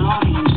the.